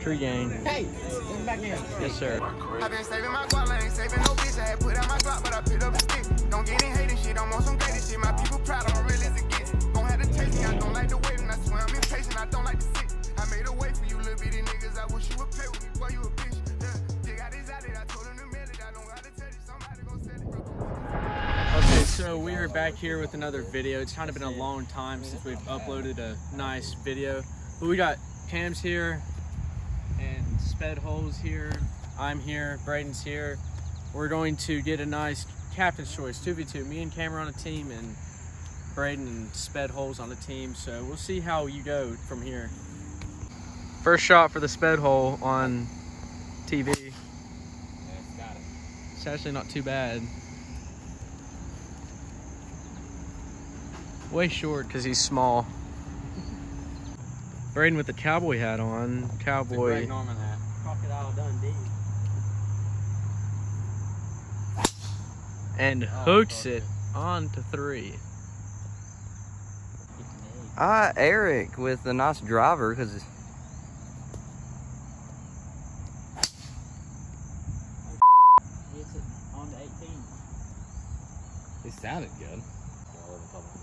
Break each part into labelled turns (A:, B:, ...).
A: Tree gang.
B: Hey, back in.
A: Yes, sir.
C: I been saving my guap, I ain't saving no bitch. I had put out my Glock, but I picked up a stick. Don't get in hating shit, I'm on some greater shit. My people proud, I'm real as it gets. Gon' have to taste me, I don't like to wait, and I swear I'm impatient, I don't like to sit. I made a way for you little bitty niggas, I wish you would play with me, boy, you a
A: so we are back here with another video. It's kind of been a long time since we've uploaded a nice video. But we got Cam's here and Sped Holes here. I'm here, Braden's here. We're going to get a nice captain's choice, 2v2. Me and Cam are on a team and Braden and Sped Holes on a team. So we'll see how you go from here. First shot for the Sped Hole on TV. It's actually not too bad. Way short because he's small. Braden with the cowboy hat on. Cowboy.
B: Norman hat. Crocodile Dundee.
A: And hooks it on to three.
D: Ah, Eric with the nice driver because
B: Gets it on to 18.
E: It sounded good.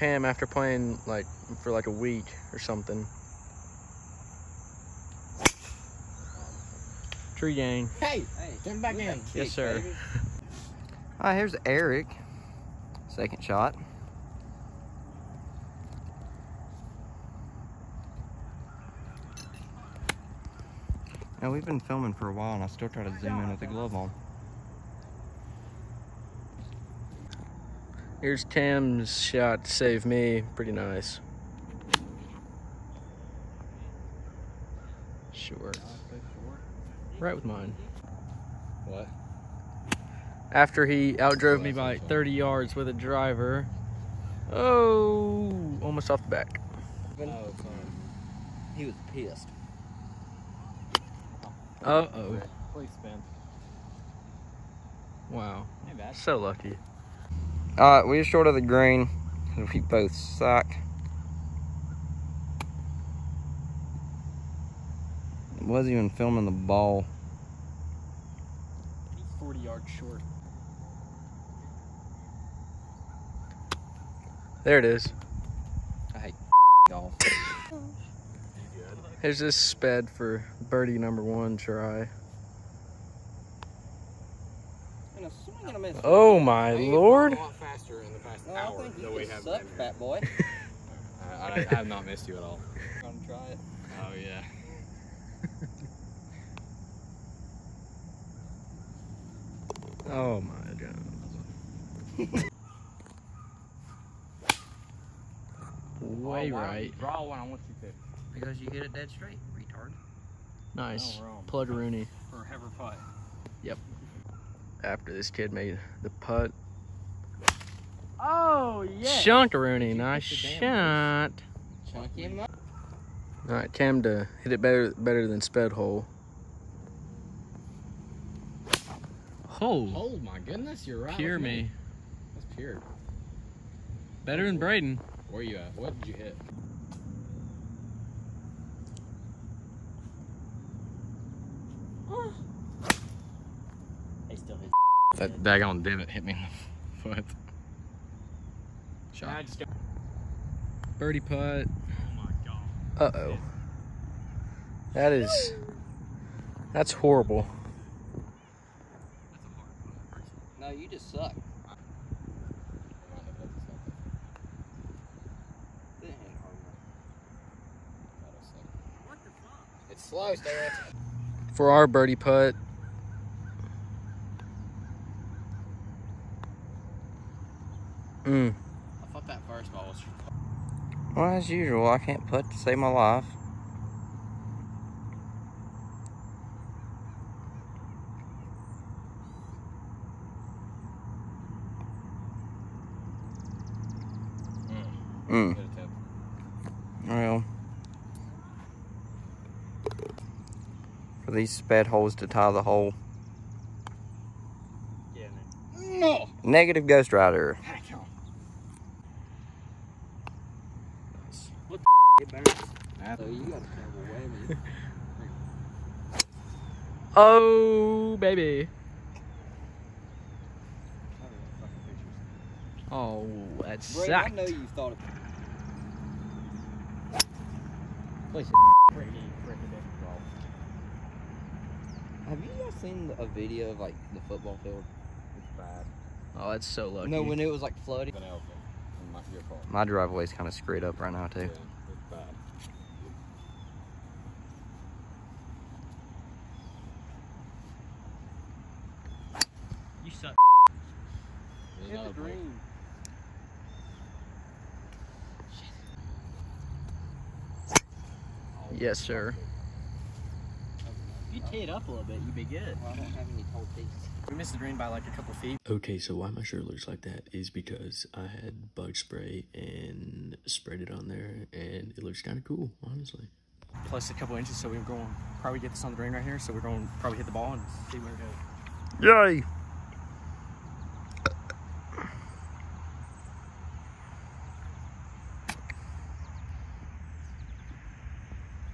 A: Cam after playing like for like a week or something. Tree gang.
B: Hey, hey, come back in.
A: Yes, sir.
D: ah, here's Eric. Second shot. Now we've been filming for a while, and I still try to zoom in with the glove on.
A: Here's Cam's shot to save me. Pretty nice. Sure. Right with mine.
E: What?
A: After he outdrove me by 30 yards with a driver. Oh, almost off the back.
E: Oh.
D: He was pissed.
A: Uh oh.
E: Please spin.
A: Wow. So lucky.
D: Alright, we're short of the green. We both suck. Wasn't even filming the ball.
A: 40 yards short. There it is.
D: I hate golf.
A: Here's this sped for birdie number one try.
D: And a swing and a miss.
A: Oh my lord.
E: A faster in the past
D: I
E: hour
D: think you
E: we have
D: suck, fat boy.
E: I, I, I have not missed you at all.
D: Gonna try it.
E: Oh yeah.
A: Oh my god. Way
E: Oh,
A: right.
E: Draw one. I want you to.
D: Because you get it dead straight, retard.
A: Nice.
E: Wrong.
A: Plug Rooney.
E: For Hever putt.
A: After this kid made the putt.
B: Oh, yeah.
A: Shunkaroonie.
E: you
A: Nice shot.
D: Chunky him up.
A: Alright, Cam to hit it better better than sped hole. Oh,
E: Oh my goodness, you're right.
A: pure
E: with
A: me.
E: That's pure.
A: Better than Braden.
E: Where you at? What did you hit?
B: They still hit.
E: That daggone divot hit me in the foot. Shot.
A: Birdie putt.
E: Oh my god.
A: Uh oh. That is. That's horrible.
D: No, you just suck. Didn't hit hard enough.
E: It's slow, stay.
A: For our birdie putt. Mm.
E: I thought that first ball was.
D: Well, as usual, I can't put to save my life. Mm.
E: Good attempt.
D: Well, for these sped holes to tie the hole.
B: Yeah.
E: No.
D: Negative Ghost Rider.
E: Heck no.
B: What It burns. So you got a terrible whammy.
A: Oh, baby. Oh, that
B: Brady, I know you thought of
E: Place pretty freaking difficult.
D: Have you guys seen a video of like the football field?
E: It's bad.
A: Oh, that's so lucky.
D: No, when it was like flooding.
E: An elephant. in my, your fault.
D: Driveway's kind of screwed up right now too.
E: it's bad.
A: you suck.
E: There's
B: Hit the green.
A: Yes, sir.
B: If you tee it up a little bit, you'd be good. Well, I don't have any tall tees.
A: We missed the green by like a couple feet.
F: Okay, so why my shirt looks like that is because I had bug spray and sprayed it on there, and it looks kind of cool, honestly.
A: Plus a couple inches, so we're going probably get this on the green right here. So we're going to probably hit the ball and see where it goes.
D: Yay!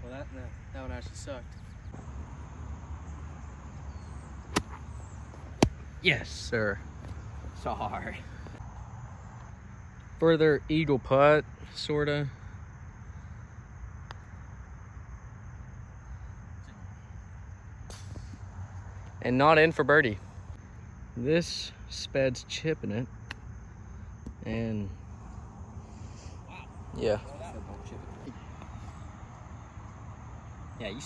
A: Well, that, that, that one actually sucked. Yes, sir. Sorry. Further eagle putt, sorta. And not in for birdie. This sped's chipping it. And yeah.
B: Yeah, you.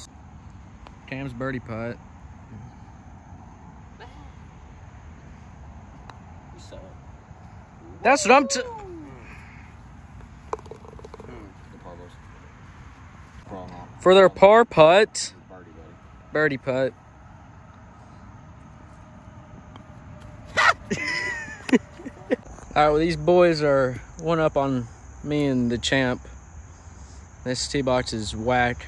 A: Cam's birdie putt.
B: You.
A: That's what I'm t-. For their par putt,
E: birdie
A: putt. All right, well, these boys are one up on me and the champ. This tee box is whack.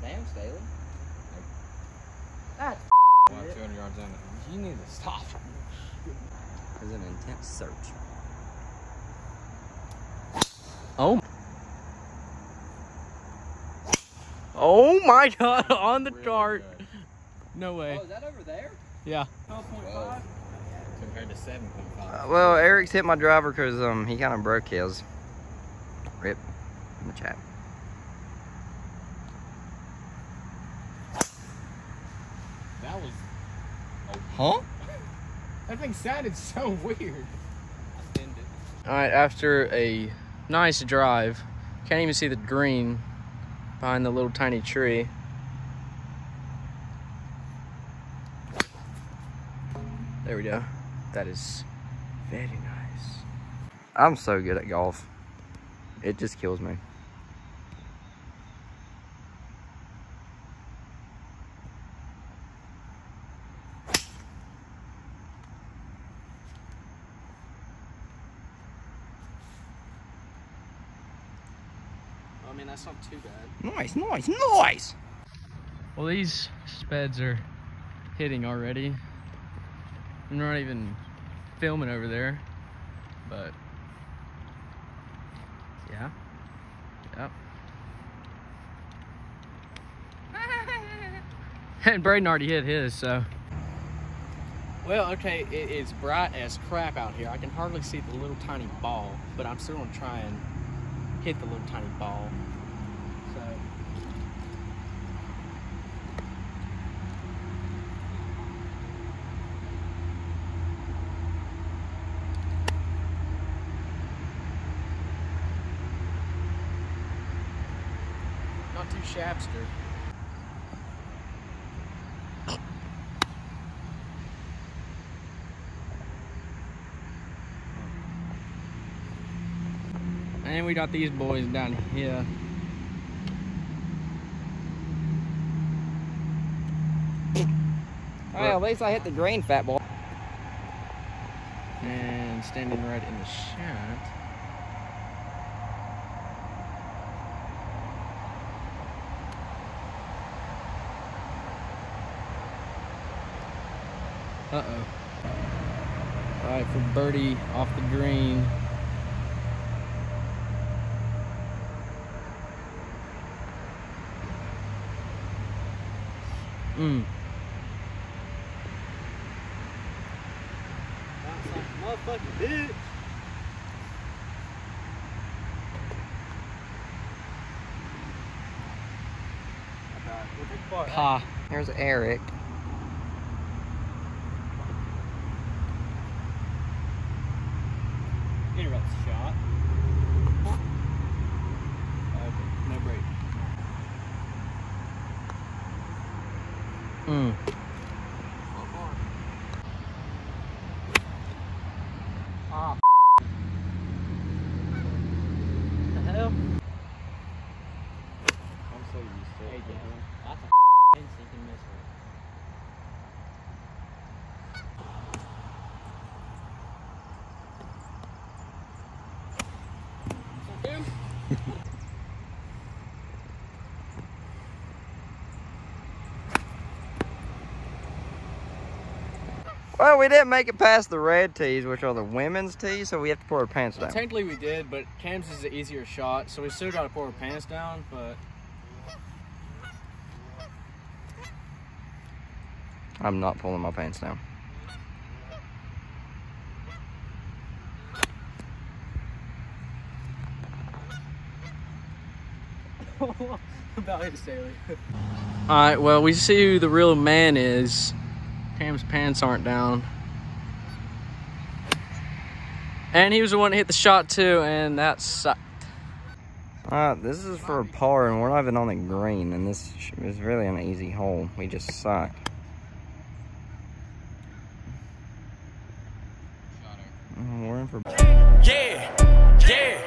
B: Damn, Staley.
E: Wow, 200 yards in. You need to stop.
D: It's an intense search.
A: Oh. Oh my god, on the
E: Really
A: chart.
E: good.
A: No way.
B: Oh, is that over there?
A: Yeah.
B: 12.5?
E: Compared to 7.5.
D: Uh, well, Eric's hit my driver because um he kind of broke his. Rip in the chat.
E: that was.
D: Huh?
E: That thing sounded so weird. I thinned it.
A: All right, after a nice drive, can't even see the green behind the little tiny tree. There we go. That is very nice.
D: I'm so good at golf. It just kills me.
A: Mean, that's not too bad.
D: Nice, nice, nice.
A: Well, these speds are hitting already. I'm not even filming over there, but yeah, yep. and Braden already hit his, so. Well, okay, it's bright as crap out here. I can hardly see the little tiny ball, but I'm still gonna try and hit the little tiny ball. So. Not too shabster. We got these boys down here.
D: Oh, well, at least I hit the green, fat boy.
A: And standing right in the shot. Uh-oh. All right, for birdie off the green.
D: Mm.
B: Bounce like a motherfucking bitch.
D: Pa. Here's Eric.
B: Interrupt the shot.
A: Okay, no break.
D: Mm.
B: Ah. the hell?
E: I'm so used to
B: Hey,
E: it.
B: Joe. That's a sinking missile.
D: Well, we didn't make it past the red tees, which are the women's tees, so we have to pull our pants
A: Well,
D: down.
A: technically we did, but Cam's is an easier shot, so we still got to pull our pants down. But
D: I'm not pulling my pants down.
A: about Staley. All right, well we see who the real man is. Cam's pants aren't down. And he was the one that hit the shot too, and that sucked.
D: Uh, this is for a par, and we're not even on the green, and this is really an easy hole. We just suck. Uh, We're in for.
G: Yeah, yeah,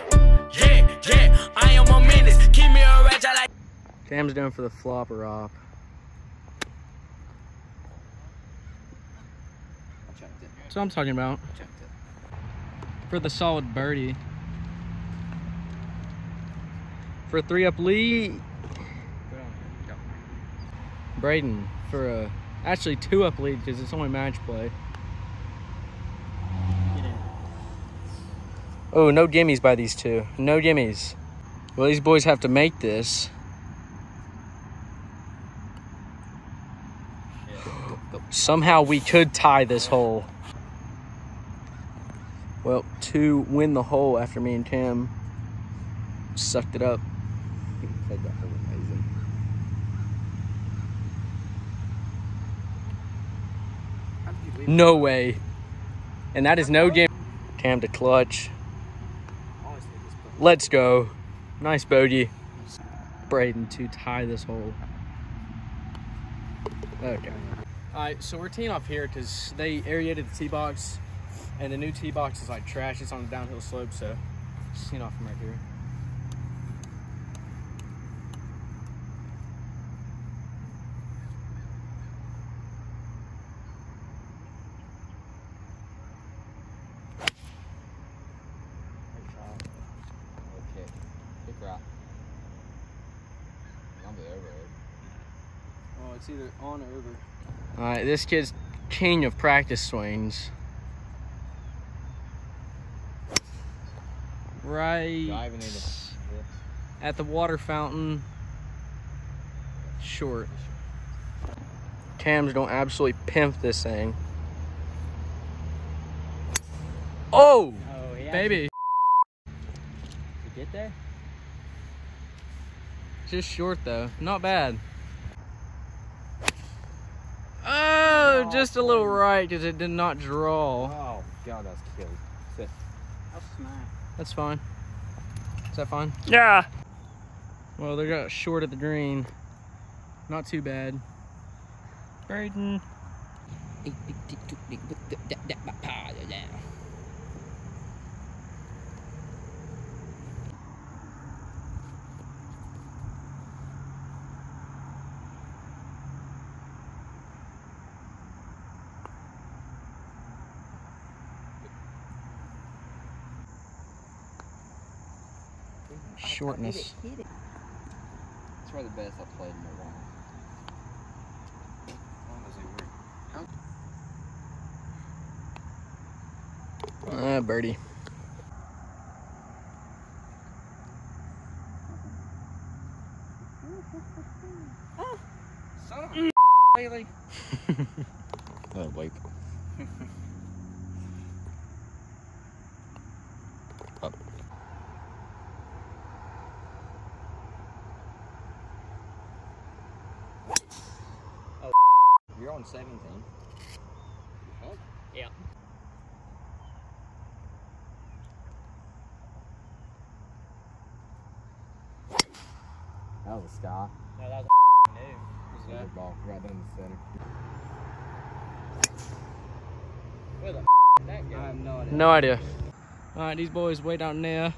G: yeah, yeah. I am a menace. Keep me a wretch. I like.
A: Cam's doing for the flopper op. That's what I'm talking about. For the solid birdie. For a three up lead. Braden for a actually two up lead because it's only match play. Oh, no gimmies by these two. No gimmies. Well, these boys have to make this. Somehow we could tie this hole. Well, to win the hole after me and Tim sucked it up. No way. And that is no game. Cam to clutch. Let's go. Nice bogey. Braden to tie this hole. Okay. All right, so we're teeing off here because they aerated the tee box, and the new tee box is like trash. It's on the downhill slope, so teeing off from right here.
E: Okay. Kick rock. I'll be over it.
A: Oh, it's either on or over. All right, this kid's king of practice swings. Right
E: Diving into
A: at the water fountain. Short. Cams don't absolutely pimp this thing. Oh,
B: Oh, he
A: baby.
B: actually- get there?
A: Just short though. Not bad. Oh, oh just a little oh. right because it did not draw.
E: Oh, God, that's killed. Sit.
B: I'll smack.
A: That's fine. Is that fine?
D: Yeah.
A: Well, they got short at the green. Not too bad. Braden. Shortness.
E: It's probably the best I've played in a while.
A: Ah, birdie.
D: Bailey.
E: Oh, wait. Up.
D: You're on 17.
B: Yeah.
E: That was a sky.
B: No, that was a new.
E: Good ball right down the center.
B: Where the that go?
D: I have no idea.
A: No idea. All right, these boys way down there,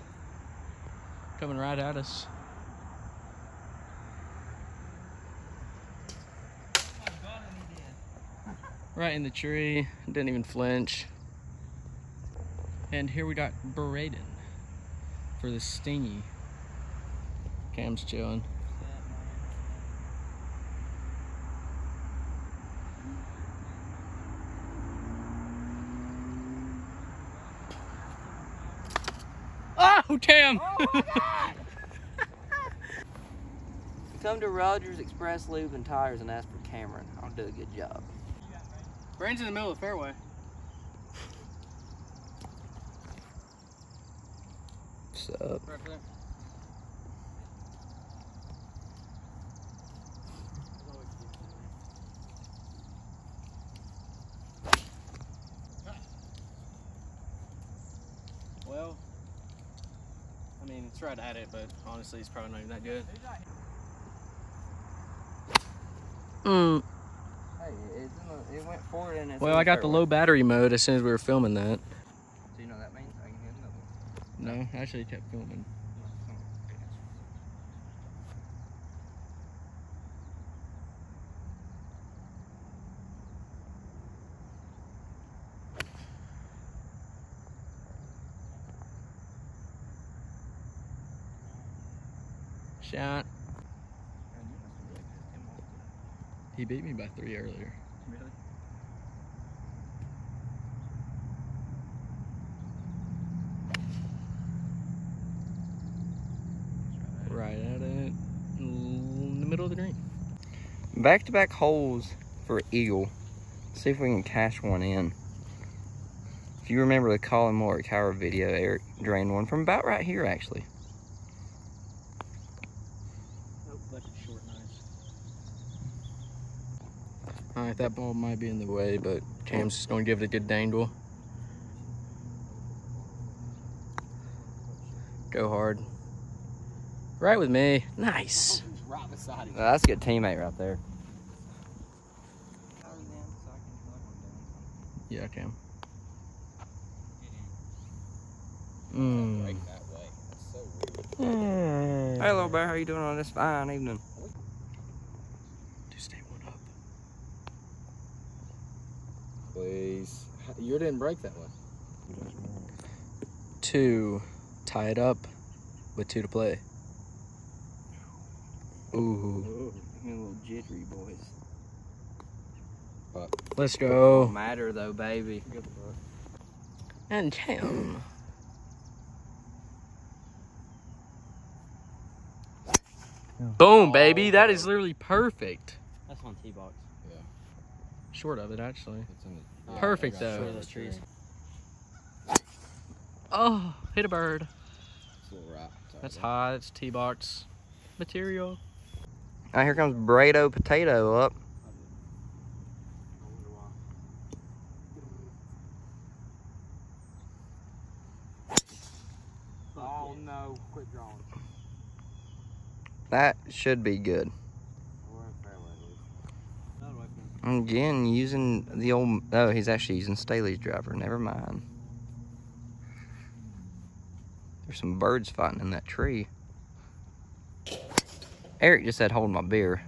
A: coming right at us. Right in the tree, didn't even flinch. And here we got Braden for the stingy. Cam's chilling. Oh, Cam!
D: Come to Rogers Express Lube and Tires and ask for Cameron. I'll do a good job.
A: Braden's in the middle of the fairway.
D: What's up?
A: Right there. Well, I mean, it's right at it, but honestly, it's probably not even that good. Mm.
D: Hey, it's the, it went forward and it's
A: Well, I got the
D: fairway.
A: low battery mode as soon as we were filming that.
D: Do you know what that means? I can hit another one.
A: No, actually, kept filming. Shot. He beat me by three earlier.
D: Really?
A: Right at it. In the middle of the green.
D: Back to back holes for Eagle. See if we can cash one in. If you remember the Collin Moore Morikawa video, Eric drained one from about right here, actually.
B: Nope, bunch of short knives.
A: Alright, that ball might be in the way, but Cam's just gonna give it a good dangle. Go hard. Right with me. Nice.
E: Right beside him.
D: That's a good teammate right there.
A: Yeah, Cam. Mm.
E: Break that way. That's so weird.
D: Hey, little bear, how you doing on this fine evening?
A: Just stay one up.
E: Please. You didn't break that one.
A: Two. Tie it up with two to play. Ooh.
D: a little jittery, boys.
A: Let's go.
D: Matter though, baby.
A: And Cam. Boom, baby. That is literally perfect.
B: That's on T-box.
A: Short of it, actually.
E: It's in the,
A: Perfect, though.
E: short
B: Short
E: of
B: of those trees.
A: Oh, hit a bird.
E: It's a little
A: That's high. It's T-box material.
D: Now here comes Brado Potato up.
E: Oh no! Quit drawing.
D: That should be good.
E: We're in fairway, Luke.
D: Again, using the old. Oh, he's actually using Staley's driver. Never mind. There's some birds fighting in that tree. Eric just said, "Hold my beer."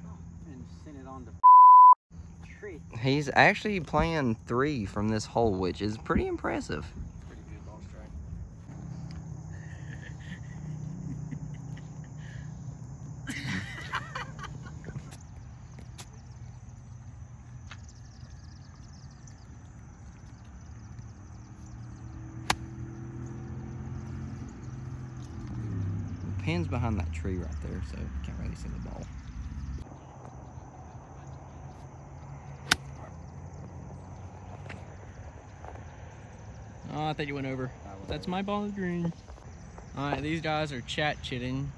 B: And send it on the tree.
D: He's actually playing three from this hole, which is pretty impressive. behind that tree right there, so can't really see the ball.
A: Oh, I thought you went over. That's my ball of green. All right, these guys are chat chitting,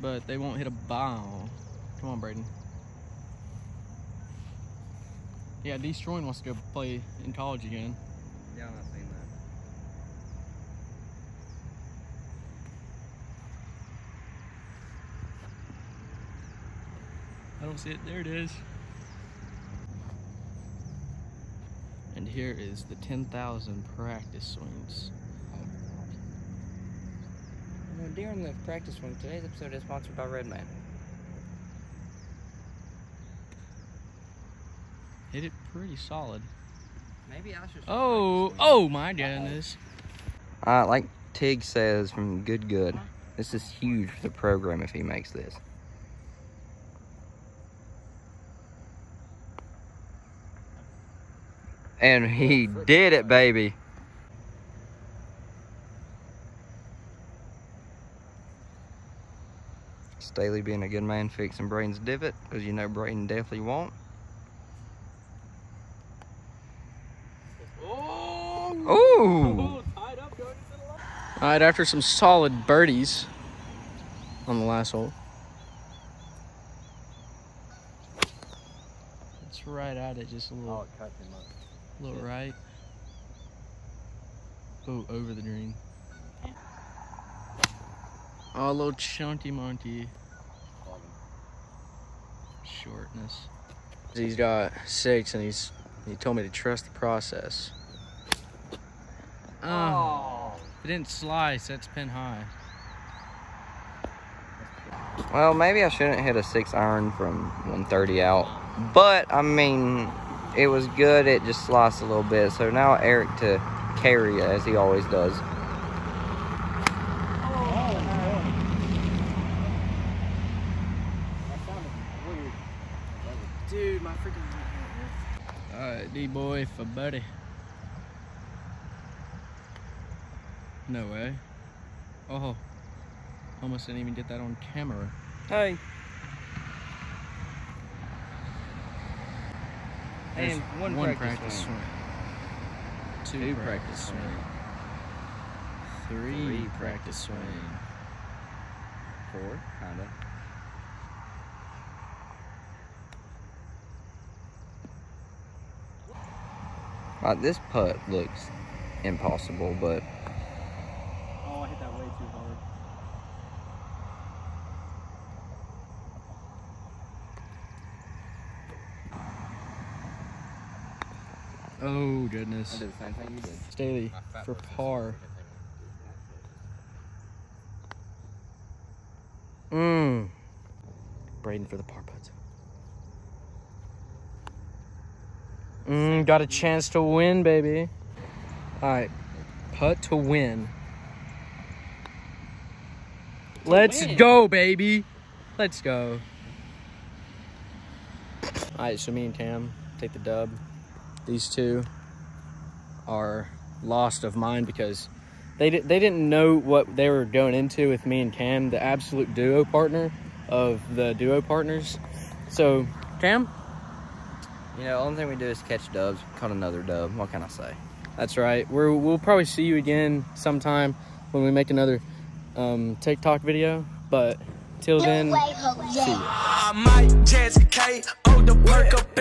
A: but they won't hit a ball. Come on, Braden. Yeah, Destroying wants to go play in college again.
D: Yeah, I'm not saying that.
A: I don't see it. There it is. And here is the 10,000 practice swings.
D: You know, during the practice swing, today's episode is sponsored by Redman.
A: Hit it pretty solid.
D: Maybe I should.
A: Oh, oh my goodness.
D: Uh, like Tig says from Good Good, this is huge for the program if he makes this. And he did it, baby. Staley being a good man fixing Braden's divot, because you know Braden definitely won't. Ooh!
A: All right, after some solid birdies on the last hole. It's right at it, just a little,
B: it cut him
A: little right. Oh, over the green. Oh, a little chunky monkey. Shortness. He's got six, and he's he told me to trust the process. Oh, if it didn't slice. That's pin high.
D: Well, maybe I shouldn't hit a six iron from 130 out. But, I mean, it was good. It just sliced a little bit. So now Eric to carry it as he always does.
B: Dude, my freaking.
A: All right, D boy for buddy. No way. Oh, almost didn't even get that on camera.
D: Hey.
A: There's
D: And one, practice, swing.
A: Two,
D: Two
A: practice
D: practice
A: swing. Three,
D: Three
A: practice
D: practice
A: swing.
D: Four, kind of. Like this putt looks impossible, but
B: Oh, I hit that way too hard.
A: Goodness.
D: did the same thing you did.
A: Staley for par.
D: Mmm.
A: Braden for the par putt. Mm, got a chance to win, baby. All right, putt to win. Let's
B: win.
A: go, baby. Let's go. All right, so me and Cam take the dub. These two are lost of mind because they di- they didn't know what they were going into with me and Cam, the absolute duo partner of the duo partners. So, Cam,
D: You know, only thing we do is catch dubs, caught another dub. What can I say?
A: that's right. We're, we'll probably see you again sometime when we make another um, TikTok video. But till then, see you.
G: I might just K, oh the perk up